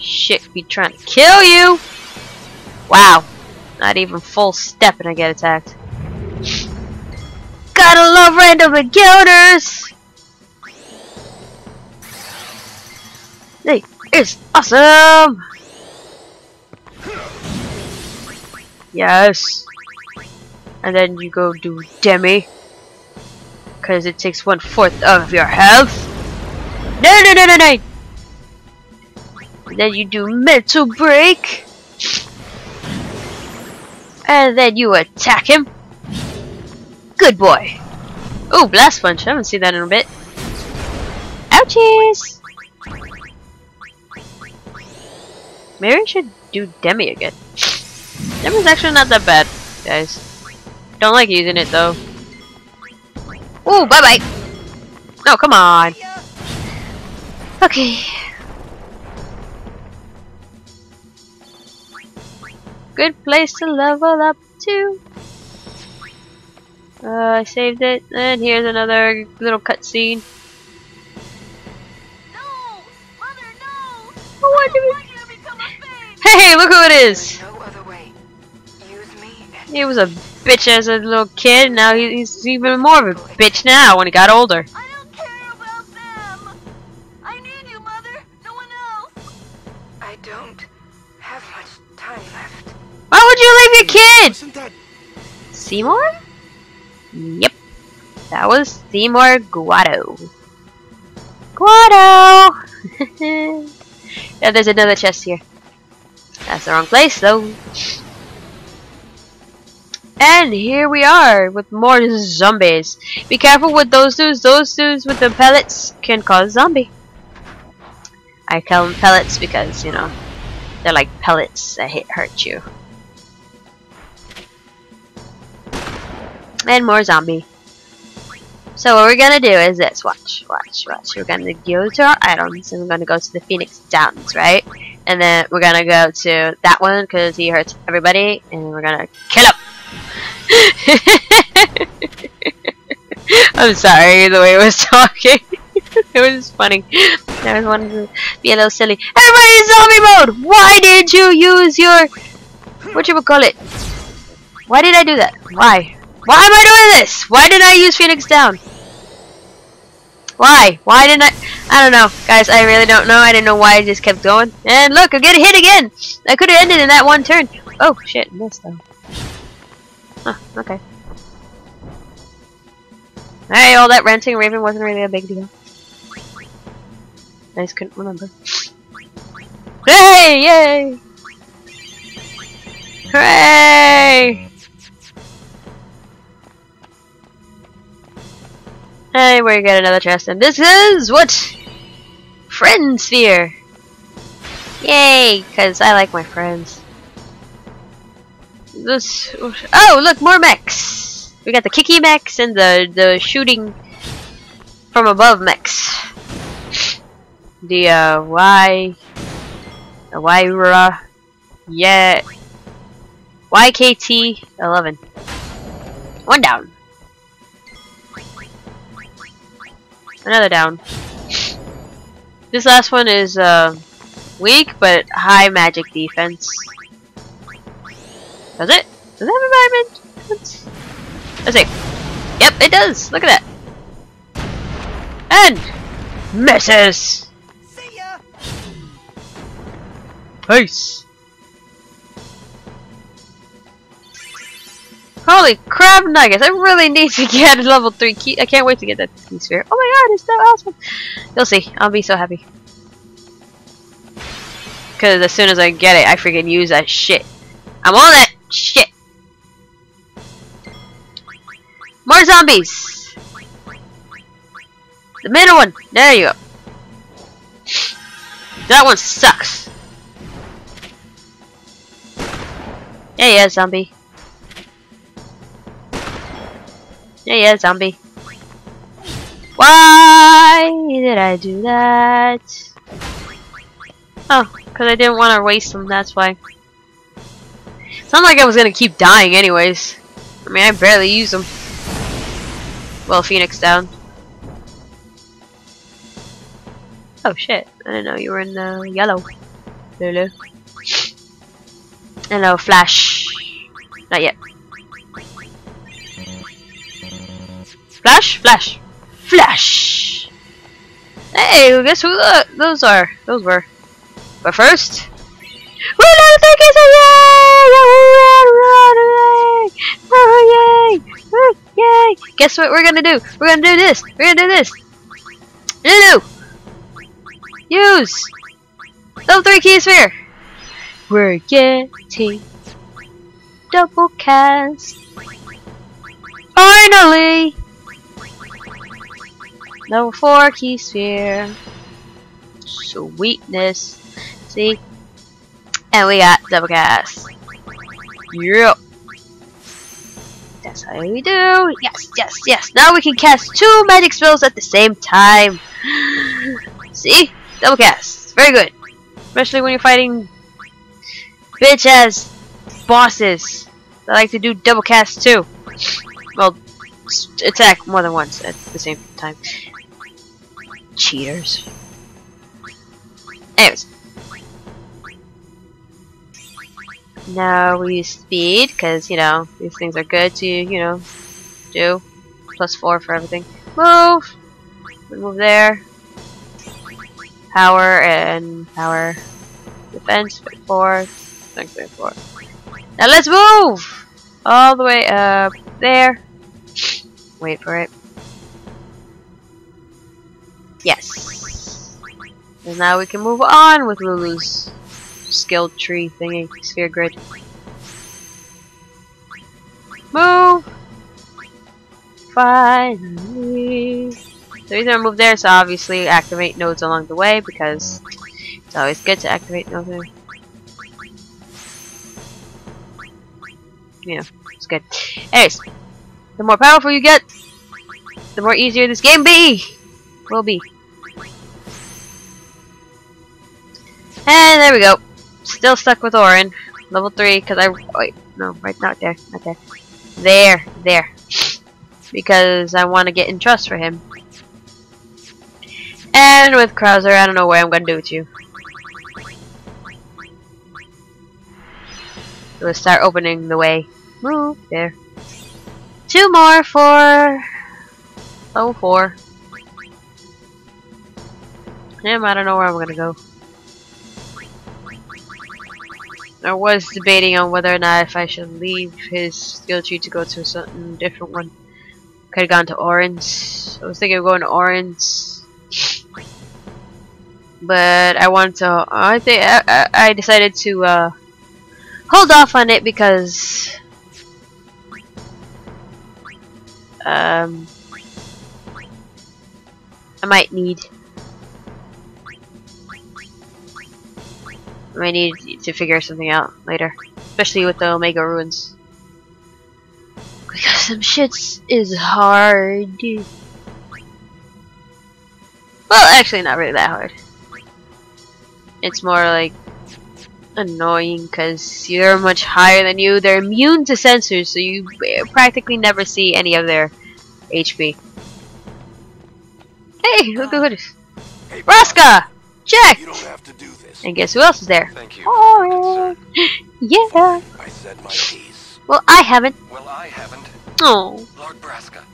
shit be trying to kill you! Wow. Not even full step and I get attacked. Gotta love random encounters! Hey, it's awesome! Yes. And then you go do Demi. Because it takes one fourth of your health. No, no, no, no, no! Then you do Mental Break. And then you attack him. Good boy. Oh, Blast Punch. I haven't seen that in a bit. Ouchies! Maybe I should do Demi again. Demi's actually not that bad, guys. Don't like using it though. Ooh, bye bye! Oh, come on! Okay. Good place to level up to. Uh, I saved it, and here's another little cutscene. No! Mother, no! What do we- I want you to become a babe! Hey, look who it is! No other way. Use me He was a bitch as a little kid, now he's even more of a bitch now when he got older. Your kid? That Seymour? Yep. That was Seymour Guado. Guado! yeah, there's another chest here. That's the wrong place, though. And here we are with more zombies. Be careful with those dudes. Those dudes with the pellets can cause zombie. I call them pellets because, you know, they're like pellets that hit hurt you. And more zombie. So what we're gonna do is this. Watch, watch, watch. We're gonna go to our items and we're gonna go to the Phoenix Downs, right? And then we're gonna go to that one because he hurts everybody, and we're gonna kill him. I'm sorry the way it was talking. it was funny. I was wanting to be a little silly. Everybody in zombie mode! Why did you use your what you would call it? Why did I do that? Why? Why am I doing this? Why did I use Phoenix Down? Why? Why didn't I? I don't know. Guys, I really don't know. I didn't know why I just kept going. And look, I'm getting hit again! I could have ended in that one turn. Oh, shit. Missed, though. Huh, okay. Alright, all that renting Raven wasn't really a big deal. I just couldn't remember. Hey! Yay! Hooray! Hey, we got another chest, and this is what? Friend Sphere! Yay! Because I like my friends. This. Oh, look, more mechs! We got the kicky mechs and the, the shooting from above mechs. The, uh, Y. The Wyra. Yeah. YKT 11. One down. Another down. This last one is uh, weak, but high magic defense. Does it? Does it have a magic defense? Let's see. Yep, it does. Look at that. And misses. See ya! Peace. Holy crap nuggets! I really need to get level 3 key. I can't wait to get that key sphere. Oh my god, it's so awesome! You'll see. I'll be so happy. Because as soon as I get it, I freaking use that shit. I'm on it! Shit! More zombies! The middle one! There you go. That one sucks. Yeah, yeah, zombie. Yeah, yeah, zombie. Why did I do that? Oh, because I didn't want to waste them, that's why. It's not like I was going to keep dying anyways. I mean, I barely use them. Well, Phoenix down. Oh shit, I didn't know you were in uh, yellow. Lulu. Hello, Flash. Not yet. Flash, Flash, Flash. Hey, guess who uh, those are? Those were. But first, we know the kids are yay! Oh yay! Oh yay! Guess what we're gonna do? We're gonna do this. We're gonna do this. Lulu, use level three key sphere. We're getting double cast. Finally! Level 4 key sphere. Sweetness. See? And we got double cast. Yep. That's how we do. Yes, yes, yes. Now we can cast two magic spells at the same time. See? Double cast. Very good. Especially when you're fighting bitch ass bosses. I like to do double cast too. Well, attack more than once at the same time. Cheaters. Anyways. Now we use speed, because, you know, these things are good to, you know, do. Plus 4 for everything. Move! We move there. Power and power. Defense, 4. Strength, 4. Now let's move! All the way up there. Wait for it. Yes. And now we can move on with Lulu's skill tree thingy, sphere grid. Move! Finally! The reason I moved there is obviously activate nodes along the way because it's always good to activate nodes. Yeah, it's good. Anyways, the more powerful you get, the more easier this game be will be. And there we go. Still stuck with Orin. Level 3, because I... Wait, no, right, not there, not there. There, there. Because I want to get in trust for him. And with Krauser, I don't know what I'm going to do with you. Let's start opening the way. Move, there. Two more for... Level 4. Him, I don't know where I'm gonna go. I was debating on whether or not if I should leave his skill tree to go to a certain different one. Could have gone to orange. I was thinking of going to orange. But I want to. I think I- I decided to uh, hold off on it because um, I might need I need to figure something out later, especially with the Omega Ruins. Because some shits is hard. Well, actually, not really that hard. It's more like annoying because they're much higher than you. They're immune to sensors, so you practically never see any of their HP. Hey, look at this. Hey, Raska! Jecht! You don't have to do. And guess who else is there? Thank you. Oh, yeah. I said my piece. Well, I haven't. Well, I haven't. Oh, Lord Braska,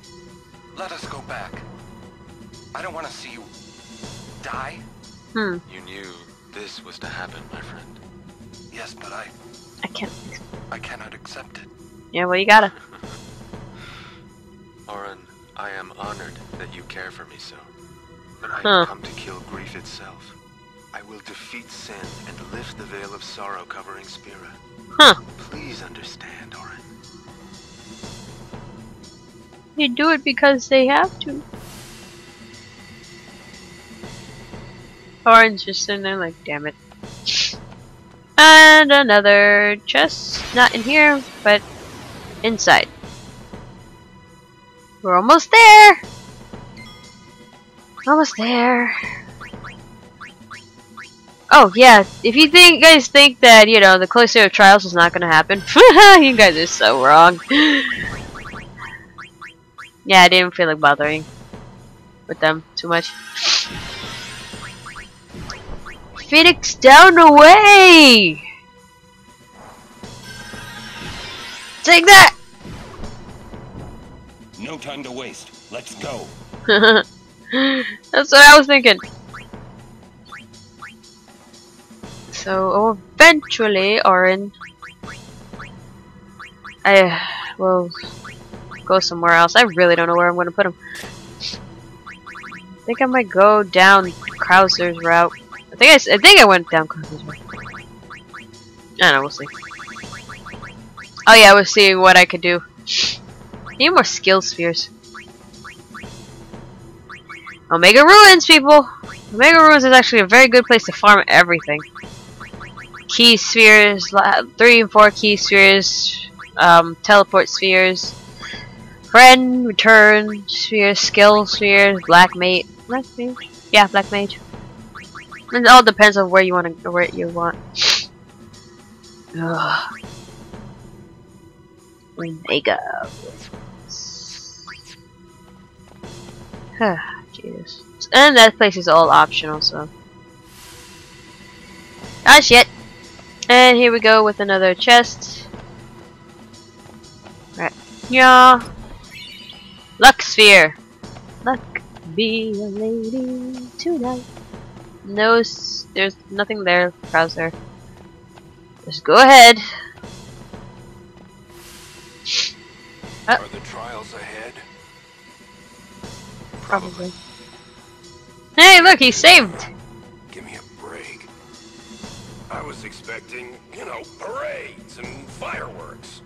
let us go back. I don't want to see you die. hmm. You knew this was to happen, my friend. Yes, but I, I can't. I cannot accept it. Yeah, well, you gotta. Oren, I am honored that you care for me so. But I Huh. have come to kill grief itself. I will defeat sin and lift the veil of sorrow covering Spira. Huh. Please understand, Orin. They do it because they have to. Orin's just sitting there like, damn it. And another chest. Not in here, but inside. We're almost there! Almost there. Oh, yeah. If you think guys think that, you know, the Cloister of Trials is not gonna happen, you guys are so wrong. Yeah, I didn't feel like bothering with them too much. Phoenix down the way! Take that! No time to waste. Let's go. That's what I was thinking. So oh, eventually, Orin, I will go somewhere else. I really don't know where I'm going to put him. I think I might go down Krauser's route. I think I, I think I went down Krauser's route. I don't know. We'll see. Oh yeah, was seeing what I could do. Need more skill spheres. Omega Ruins, people! Omega Ruins is actually a very good place to farm everything. Key spheres, 3 and 4 key spheres, um, teleport spheres, friend, return spheres, skill spheres, black mage. Black mage? Yeah, black mage. It all depends on where you want to, where you want. Omega. Jesus. And that place is all optional, so. Ah, shit. And here we go with another chest. Right. Yeah. Luck sphere. Luck be a lady tonight. No, there's nothing there, Krauser. Just go ahead. Are uh. the trials ahead? Probably. Hey, look, he saved. Give me a. I was expecting, you know, parades and fireworks.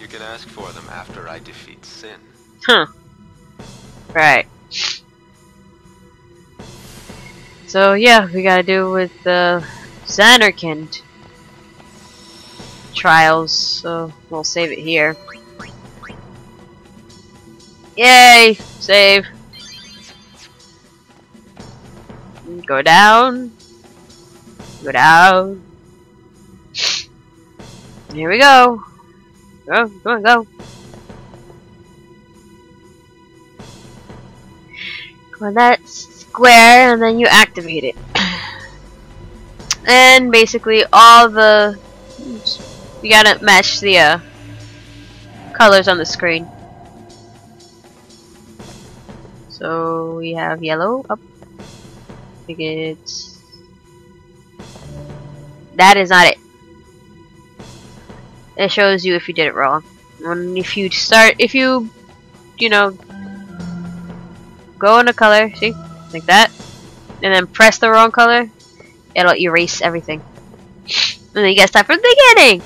You can ask for them after I defeat Sin. Huh. Right. So yeah, we gotta do with the Zanarkand trials, so we'll save it here. Yay! Save. Go down. Go down. Here we go. Go, go, go. Go on that square, and then you activate it. And basically, all the you gotta match the uh, colors on the screen. So we have yellow up. I think it's that is not it. It shows you if you did it wrong. And if you start, if you, you know, go in a color, see, like that, and then press the wrong color, it'll erase everything. And then you gotta start from the beginning.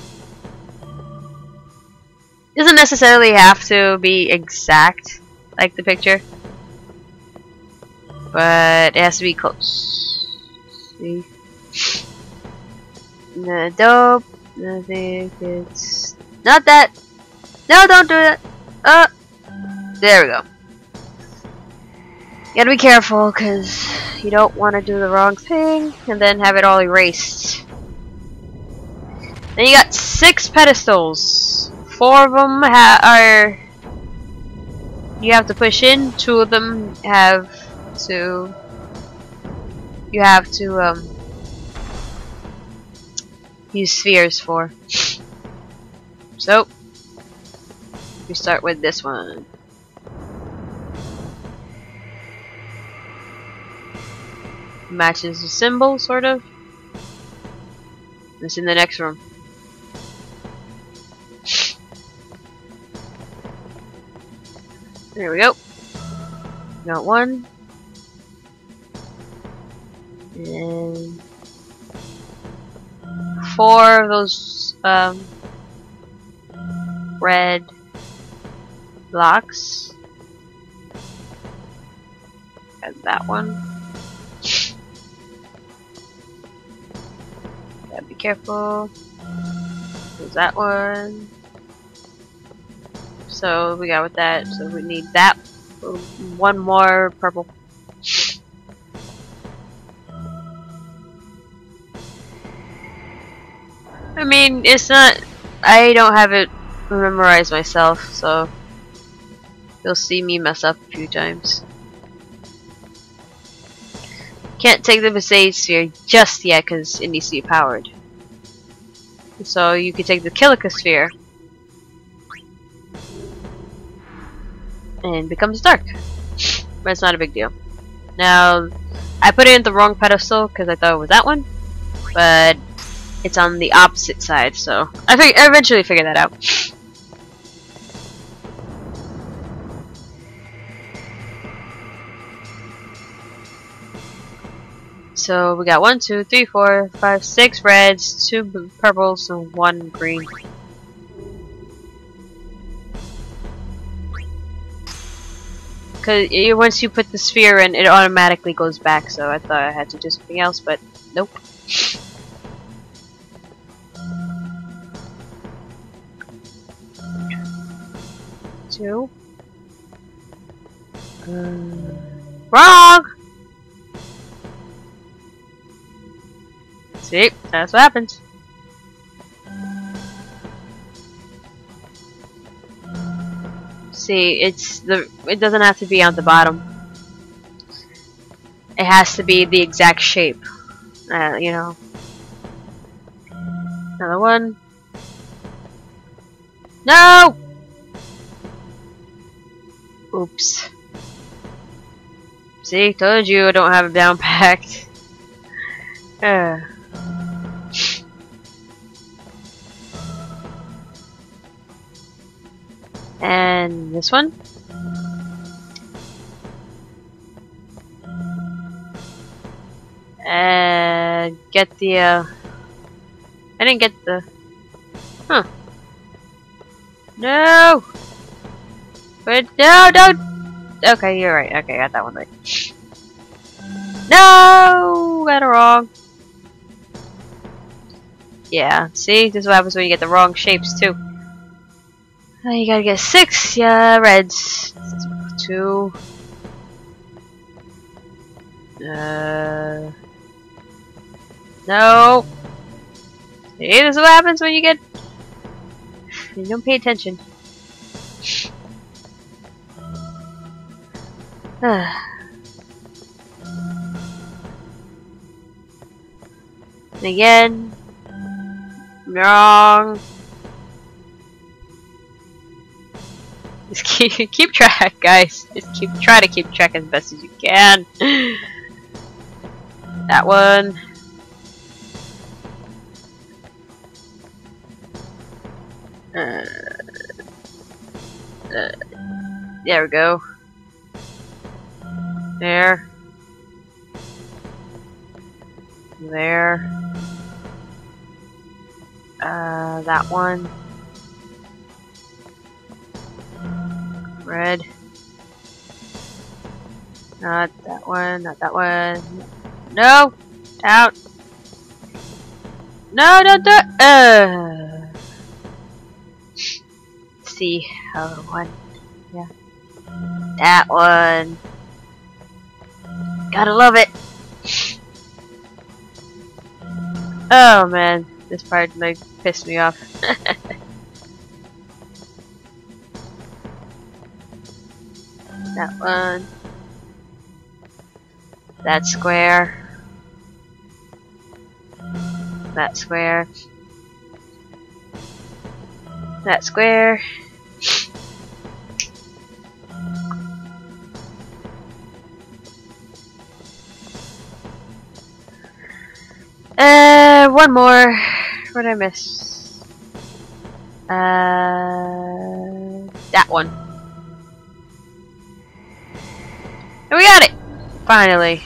Doesn't necessarily have to be exact, like the picture, but it has to be close. See, the dope. I think it's not that. No, don't do that. Uh, there we go. You gotta be careful because you don't want to do the wrong thing and then have it all erased. Then you got six pedestals. Four of them are you have to push in. Two of them have to you have to um, use spheres for. So we start with this one. Matches the symbol, sort of. It's in the next room. There we go. Got one. And four of those um, red blocks. And that one. Gotta be careful. There's that one. So we got with that. So we need that. One more purple. I mean, it's not. I don't have it memorized myself, so you'll see me mess up a few times. Can't take the Visage Sphere just yet because it needs to be powered. So you could take the Kilika Sphere and becomes dark. But it's not a big deal. Now, I put it in the wrong pedestal because I thought it was that one, but it's on the opposite side, so I, fig I eventually figured that out. So we got one, two, three, four, five, six reds, two purples, and one green. Cause once you put the sphere in, it automatically goes back. So I thought I had to do something else, but nope. Two. Uh, wrong. See, that's what happens. See, it's the it doesn't have to be on the bottom. It has to be the exact shape. Uh, you know. Another one. No! Oops. See, told you I don't have a down packed. Uh. And this one. Uh, get the, uh, I didn't get the, huh. No! But, no, don't! Okay, you're right. Okay, I got that one right. No! Got it wrong. Yeah, see? This is what happens when you get the wrong shapes, too. You gotta get six, yeah, reds. Two. Uh. No. See, this is what happens when you get. You don't pay attention. again. Wrong. Just keep keep track, guys. Just keep try to keep track as best as you can. That one. Uh, uh, there we go. There. There. Uh, that one. Red. Not that one, not that one. No! Out! No, don't do it! Uh. See, other one. Yeah. That one. Gotta love it! Oh man, this part like pissed me off. that one. That square. That square. That square. One more. What did I miss? Uh, that one. And we got it! Finally.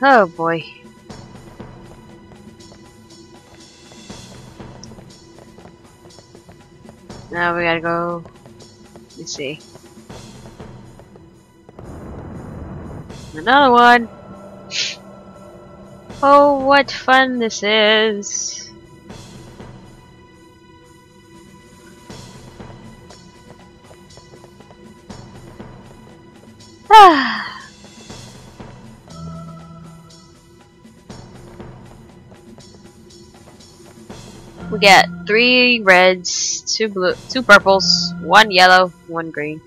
Oh boy. Now we gotta go. Let's see. Another one. Oh, what fun this is. we get three reds, two blue, two purples, one yellow, one green.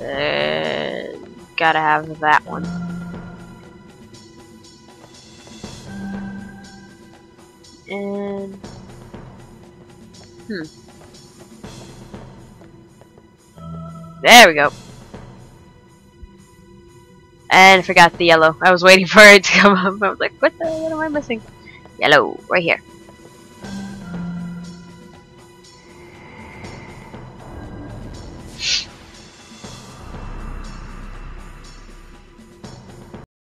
Uh, gotta have that one. And hmm. There we go. And forgot the yellow. I was waiting for it to come up. I was like, what the what am I missing? Yellow, right here.